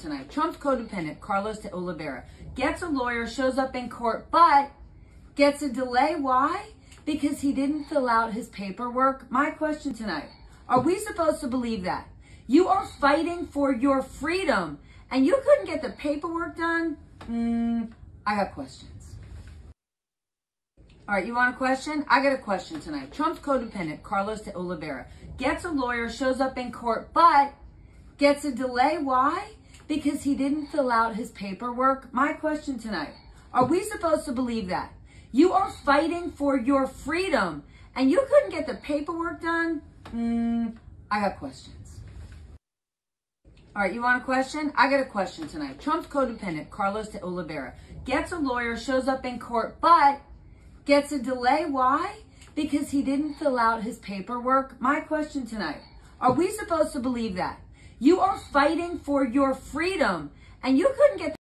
tonight. Trump's co-defendant, Carlos de Oliveira, gets a lawyer, shows up in court, but gets a delay. Why? Because he didn't fill out his paperwork. My question tonight are we supposed to believe that? You are fighting for your freedom and you couldn't get the paperwork done? Mm, I got questions. All right, you want a question? I got a question tonight. Trump's co-defendant, Carlos de Oliveira, gets a lawyer, shows up in court, but gets a delay. Why? Because he didn't fill out his paperwork. My question tonight are we supposed to believe that? You are fighting for your freedom and you couldn't get the paperwork done? Mm, I got questions. All right, you want a question? I got a question tonight. Trump's co-defendant, Carlos de Oliveira, gets a lawyer, shows up in court, but gets a delay. Why? Because he didn't fill out his paperwork. My question tonight are we supposed to believe that? You are fighting for your freedom and you couldn't get